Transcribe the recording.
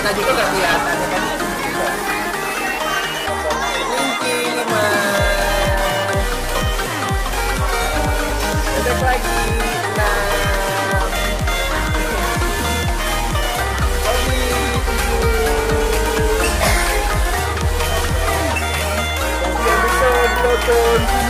tadi itu nggak kelihatan ya kan? Lima. Lagi enam